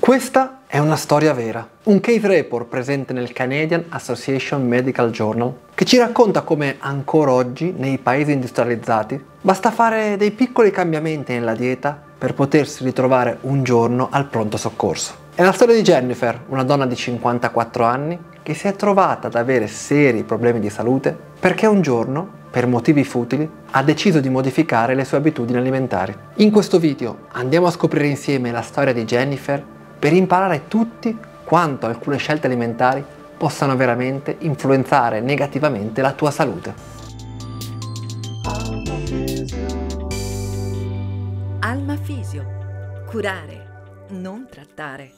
Questa è una storia vera, un case report presente nel Canadian Association Medical Journal che ci racconta come ancora oggi nei paesi industrializzati basta fare dei piccoli cambiamenti nella dieta per potersi ritrovare un giorno al pronto soccorso. È la storia di Jennifer, una donna di 54 anni che si è trovata ad avere seri problemi di salute perché un giorno, per motivi futili, ha deciso di modificare le sue abitudini alimentari. In questo video andiamo a scoprire insieme la storia di Jennifer per imparare tutti quanto alcune scelte alimentari possano veramente influenzare negativamente la tua salute. Alma Fisio. Curare, non trattare.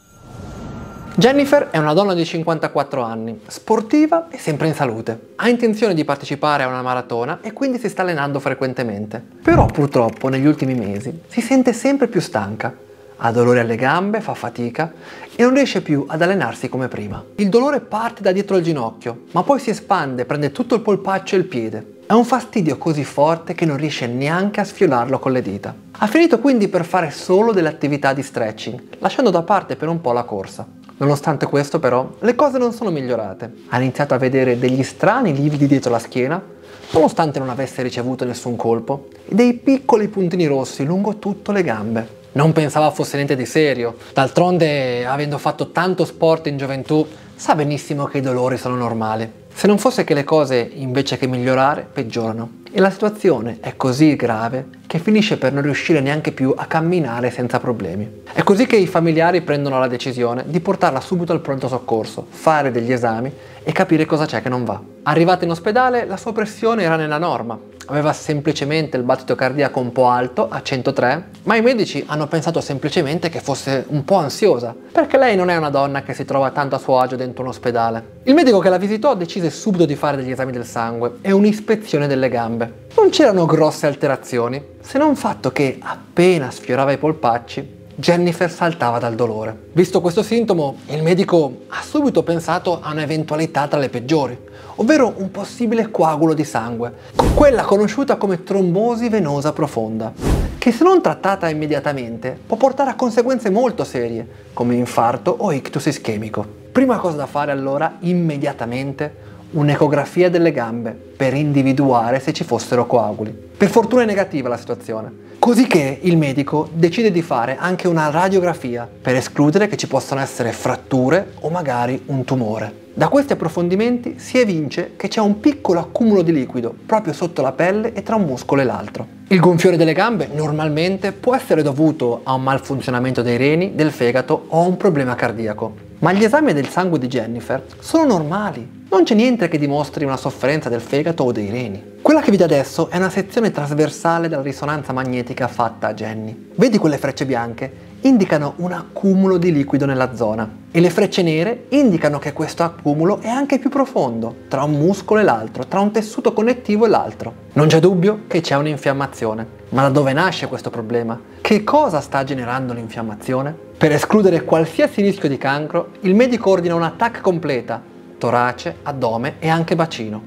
Jennifer è una donna di 54 anni, sportiva e sempre in salute. Ha intenzione di partecipare a una maratona e quindi si sta allenando frequentemente. Però purtroppo negli ultimi mesi si sente sempre più stanca ha dolore alle gambe, fa fatica e non riesce più ad allenarsi come prima. Il dolore parte da dietro il ginocchio, ma poi si espande, prende tutto il polpaccio e il piede. È un fastidio così forte che non riesce neanche a sfiolarlo con le dita. Ha finito quindi per fare solo delle attività di stretching, lasciando da parte per un po' la corsa. Nonostante questo però, le cose non sono migliorate. Ha iniziato a vedere degli strani lividi dietro la schiena, nonostante non avesse ricevuto nessun colpo, e dei piccoli puntini rossi lungo tutte le gambe non pensava fosse niente di serio. D'altronde, avendo fatto tanto sport in gioventù, sa benissimo che i dolori sono normali. Se non fosse che le cose, invece che migliorare, peggiorano. E la situazione è così grave che finisce per non riuscire neanche più a camminare senza problemi. È così che i familiari prendono la decisione di portarla subito al pronto soccorso, fare degli esami e capire cosa c'è che non va. Arrivata in ospedale, la sua pressione era nella norma, aveva semplicemente il battito cardiaco un po' alto, a 103, ma i medici hanno pensato semplicemente che fosse un po' ansiosa, perché lei non è una donna che si trova tanto a suo agio dentro un ospedale. Il medico che la visitò decise subito di fare degli esami del sangue e un'ispezione delle gambe. Non c'erano grosse alterazioni, se non fatto che appena sfiorava i polpacci, Jennifer saltava dal dolore. Visto questo sintomo, il medico ha subito pensato a un'eventualità tra le peggiori, ovvero un possibile coagulo di sangue, quella conosciuta come trombosi venosa profonda, che se non trattata immediatamente può portare a conseguenze molto serie, come infarto o ictus ischemico. Prima cosa da fare allora, immediatamente, un'ecografia delle gambe per individuare se ci fossero coaguli. Per fortuna è negativa la situazione, così che il medico decide di fare anche una radiografia per escludere che ci possano essere fratture o magari un tumore. Da questi approfondimenti si evince che c'è un piccolo accumulo di liquido proprio sotto la pelle e tra un muscolo e l'altro. Il gonfiore delle gambe normalmente può essere dovuto a un malfunzionamento dei reni, del fegato o a un problema cardiaco, ma gli esami del sangue di Jennifer sono normali non c'è niente che dimostri una sofferenza del fegato o dei reni. Quella che vedi adesso è una sezione trasversale della risonanza magnetica fatta a Jenny. Vedi quelle frecce bianche? Indicano un accumulo di liquido nella zona e le frecce nere indicano che questo accumulo è anche più profondo, tra un muscolo e l'altro, tra un tessuto connettivo e l'altro. Non c'è dubbio che c'è un'infiammazione. Ma da dove nasce questo problema? Che cosa sta generando l'infiammazione? Per escludere qualsiasi rischio di cancro, il medico ordina una TAC completa torace, addome e anche bacino.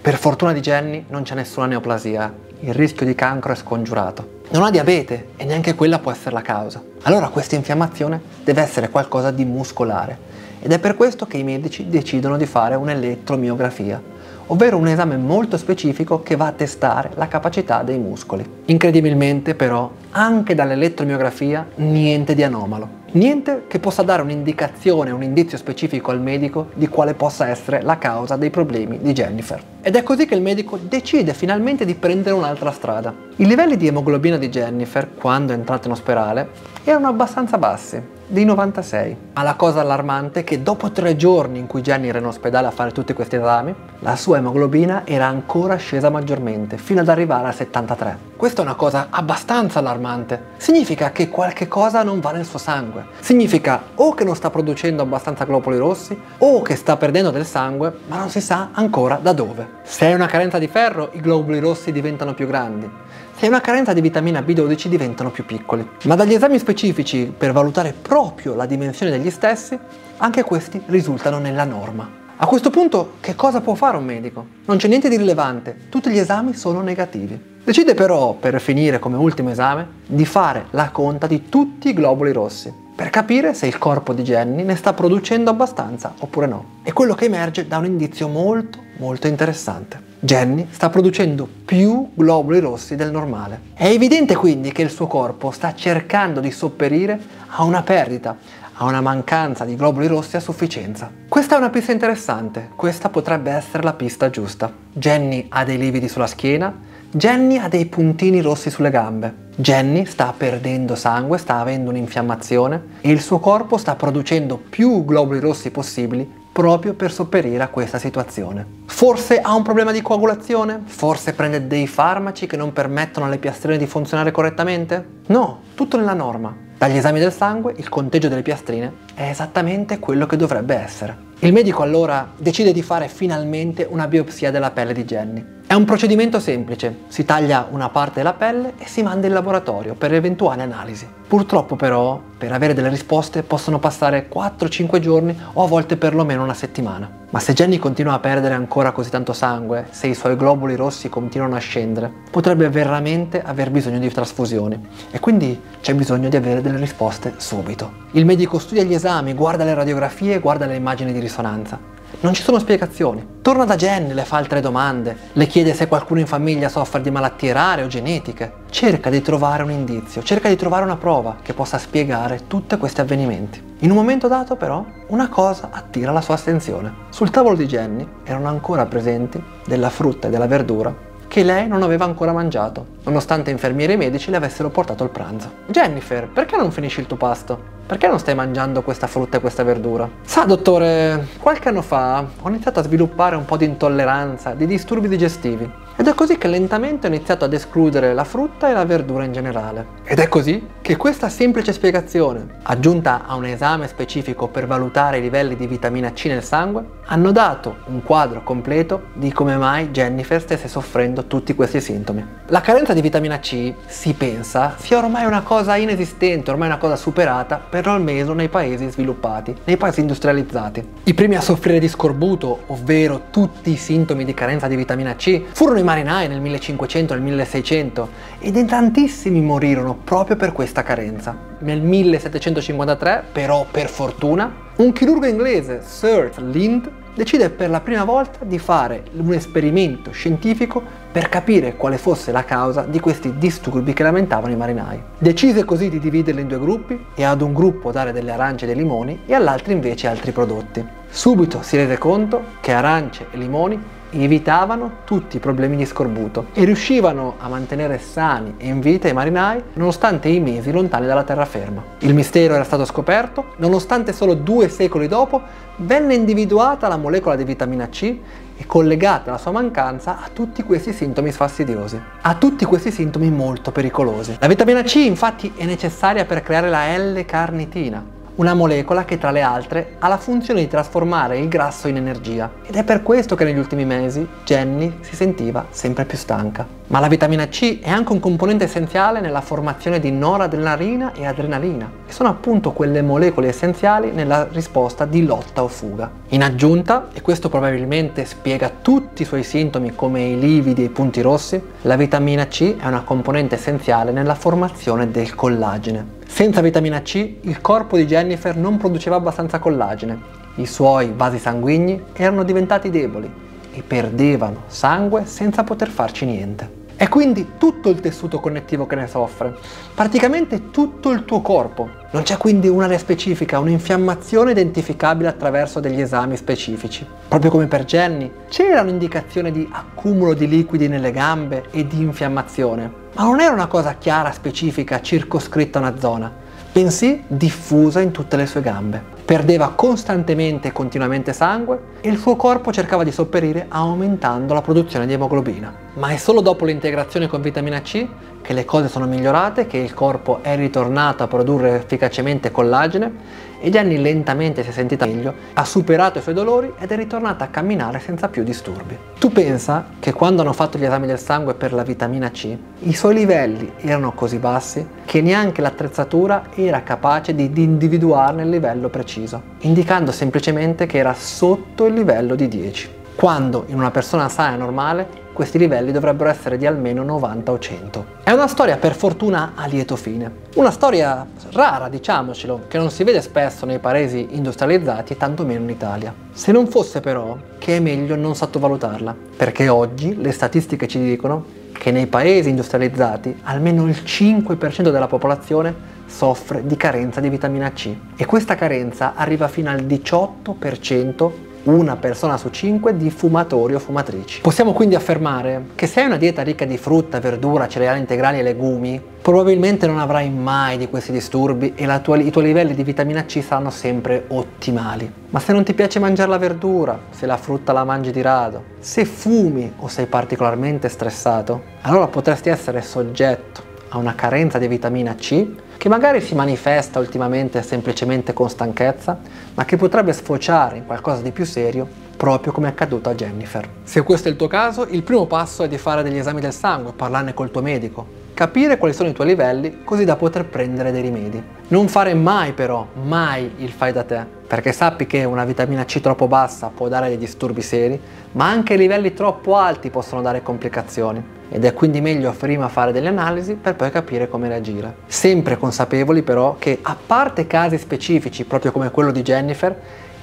Per fortuna di Jenny non c'è nessuna neoplasia, il rischio di cancro è scongiurato. Non ha diabete e neanche quella può essere la causa. Allora questa infiammazione deve essere qualcosa di muscolare ed è per questo che i medici decidono di fare un'elettromiografia, ovvero un esame molto specifico che va a testare la capacità dei muscoli. Incredibilmente però, anche dall'elettromiografia niente di anomalo. Niente che possa dare un'indicazione, un indizio specifico al medico di quale possa essere la causa dei problemi di Jennifer. Ed è così che il medico decide finalmente di prendere un'altra strada. I livelli di emoglobina di Jennifer, quando è entrata in ospedale, erano abbastanza bassi, di 96. Ma la cosa allarmante è che dopo tre giorni in cui Jenny era in ospedale a fare tutti questi esami, la sua emoglobina era ancora scesa maggiormente, fino ad arrivare a 73. Questa è una cosa abbastanza allarmante. Significa che qualche cosa non va nel suo sangue. Significa o che non sta producendo abbastanza globuli rossi, o che sta perdendo del sangue, ma non si sa ancora da dove. Se hai una carenza di ferro, i globuli rossi diventano più grandi. Se hai una carenza di vitamina B12 diventano più piccoli. Ma dagli esami specifici per valutare proprio la dimensione degli stessi, anche questi risultano nella norma. A questo punto che cosa può fare un medico? Non c'è niente di rilevante, tutti gli esami sono negativi. Decide però, per finire come ultimo esame, di fare la conta di tutti i globuli rossi. per capire se il corpo di Jenny ne sta producendo abbastanza oppure no. E quello che emerge da un indizio molto molto interessante. Jenny sta producendo più globuli rossi del normale. È evidente quindi che il suo corpo sta cercando di sopperire a una perdita, a una mancanza di globuli rossi a sufficienza. Questa è una pista interessante, questa potrebbe essere la pista giusta. Jenny ha dei lividi sulla schiena, Jenny ha dei puntini rossi sulle gambe. Jenny sta perdendo sangue, sta avendo un'infiammazione e il suo corpo sta producendo più globuli rossi possibili proprio per sopperire a questa situazione. Forse ha un problema di coagulazione? Forse prende dei farmaci che non permettono alle piastrine di funzionare correttamente? No, tutto nella norma. Dagli esami del sangue il conteggio delle piastrine è esattamente quello che dovrebbe essere. Il medico allora decide di fare finalmente una biopsia della pelle di Jenny. È un procedimento semplice, si taglia una parte della pelle e si manda in laboratorio per eventuali analisi. Purtroppo però, per avere delle risposte possono passare 4-5 giorni o a volte perlomeno una settimana. Ma se Jenny continua a perdere ancora così tanto sangue, se i suoi globuli rossi continuano a scendere, potrebbe veramente aver bisogno di trasfusioni e quindi c'è bisogno di avere delle risposte subito. Il medico studia gli esami, guarda le radiografie, guarda le immagini di risonanza non ci sono spiegazioni. Torna da Jenny, le fa altre domande, le chiede se qualcuno in famiglia soffre di malattie rare o genetiche. Cerca di trovare un indizio, cerca di trovare una prova che possa spiegare tutti questi avvenimenti. In un momento dato però una cosa attira la sua attenzione. Sul tavolo di Jenny erano ancora presenti della frutta e della verdura che lei non aveva ancora mangiato, nonostante infermieri e medici le avessero portato il pranzo. Jennifer, perché non finisci il tuo pasto? Perché non stai mangiando questa frutta e questa verdura? Sa, dottore, qualche anno fa ho iniziato a sviluppare un po' di intolleranza, di disturbi digestivi. Ed è così che lentamente ho iniziato ad escludere la frutta e la verdura in generale. Ed è così che questa semplice spiegazione, aggiunta a un esame specifico per valutare i livelli di vitamina C nel sangue, hanno dato un quadro completo di come mai Jennifer stesse soffrendo tutti questi sintomi. La carenza di vitamina C, si pensa, sia ormai una cosa inesistente, ormai una cosa superata, per almeno nei paesi sviluppati, nei paesi industrializzati. I primi a soffrire di scorbuto, ovvero tutti i sintomi di carenza di vitamina C, furono i marinai nel 1500 e nel 1600 ed in tantissimi morirono proprio per questa carenza. Nel 1753, però per fortuna, un chirurgo inglese, Sir Lind, decide per la prima volta di fare un esperimento scientifico per capire quale fosse la causa di questi disturbi che lamentavano i marinai. Decise così di dividerli in due gruppi e ad un gruppo dare delle arance e dei limoni e all'altro invece altri prodotti. Subito si rese conto che arance e limoni evitavano tutti i problemi di scorbuto e riuscivano a mantenere sani e in vita i marinai nonostante i mesi lontani dalla terraferma. Il mistero era stato scoperto, nonostante solo due secoli dopo venne individuata la molecola di vitamina C e collegata la sua mancanza a tutti questi sintomi sfastidiosi, a tutti questi sintomi molto pericolosi. La vitamina C infatti è necessaria per creare la L-carnitina, una molecola che tra le altre ha la funzione di trasformare il grasso in energia ed è per questo che negli ultimi mesi Jenny si sentiva sempre più stanca. Ma la vitamina C è anche un componente essenziale nella formazione di noradrenalina e adrenalina, che sono appunto quelle molecole essenziali nella risposta di lotta o fuga. In aggiunta, e questo probabilmente spiega tutti i suoi sintomi come i lividi e i punti rossi, la vitamina C è una componente essenziale nella formazione del collagene, senza vitamina C il corpo di Jennifer non produceva abbastanza collagene, i suoi vasi sanguigni erano diventati deboli e perdevano sangue senza poter farci niente. È quindi tutto il tessuto connettivo che ne soffre, praticamente tutto il tuo corpo. Non c'è quindi un'area specifica, un'infiammazione identificabile attraverso degli esami specifici. Proprio come per Jenny, c'era un'indicazione di accumulo di liquidi nelle gambe e di infiammazione, ma non era una cosa chiara, specifica, circoscritta a una zona, bensì diffusa in tutte le sue gambe. Perdeva costantemente e continuamente sangue e il suo corpo cercava di sopperire aumentando la produzione di emoglobina. Ma è solo dopo l'integrazione con vitamina C che le cose sono migliorate, che il corpo è ritornato a produrre efficacemente collagene e Jenny lentamente si è sentita meglio, ha superato i suoi dolori ed è ritornata a camminare senza più disturbi. Tu pensa che quando hanno fatto gli esami del sangue per la vitamina C, i suoi livelli erano così bassi che neanche l'attrezzatura era capace di, di individuarne il livello preciso, indicando semplicemente che era sotto il livello di 10 quando in una persona sana e normale questi livelli dovrebbero essere di almeno 90 o 100. È una storia per fortuna a lieto fine. Una storia rara, diciamocelo, che non si vede spesso nei paesi industrializzati e tantomeno in Italia. Se non fosse però che è meglio non sottovalutarla, perché oggi le statistiche ci dicono che nei paesi industrializzati almeno il 5% della popolazione soffre di carenza di vitamina C e questa carenza arriva fino al 18% una persona su cinque di fumatori o fumatrici. Possiamo quindi affermare che se hai una dieta ricca di frutta, verdura, cereali integrali e legumi, probabilmente non avrai mai di questi disturbi e tua, i tuoi livelli di vitamina C saranno sempre ottimali. Ma se non ti piace mangiare la verdura, se la frutta la mangi di rado, se fumi o sei particolarmente stressato, allora potresti essere soggetto a una carenza di vitamina C che magari si manifesta ultimamente semplicemente con stanchezza, ma che potrebbe sfociare in qualcosa di più serio proprio come è accaduto a Jennifer. Se questo è il tuo caso, il primo passo è di fare degli esami del sangue, parlarne col tuo medico, capire quali sono i tuoi livelli così da poter prendere dei rimedi. Non fare mai però, mai il fai da te, perché sappi che una vitamina C troppo bassa può dare dei disturbi seri, ma anche livelli troppo alti possono dare complicazioni ed è quindi meglio prima fare delle analisi per poi capire come reagire. Sempre consapevoli però che a parte casi specifici proprio come quello di Jennifer,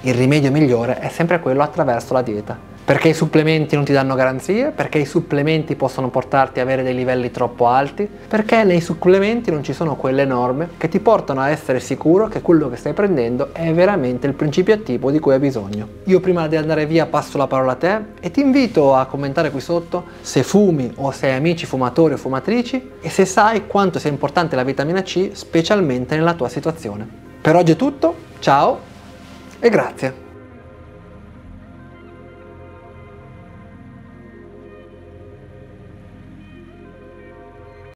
il rimedio migliore è sempre quello attraverso la dieta. Perché i supplementi non ti danno garanzie, perché i supplementi possono portarti a avere dei livelli troppo alti, perché nei supplementi non ci sono quelle norme che ti portano a essere sicuro che quello che stai prendendo è veramente il principio attivo di cui hai bisogno. Io prima di andare via passo la parola a te e ti invito a commentare qui sotto se fumi o se hai amici fumatori o fumatrici e se sai quanto sia importante la vitamina C specialmente nella tua situazione. Per oggi è tutto, ciao e grazie!